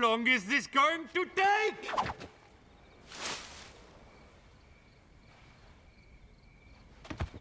long is this going to take?